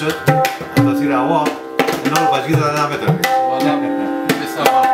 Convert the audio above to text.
Nosot, am dat hier a de ametră. Oa de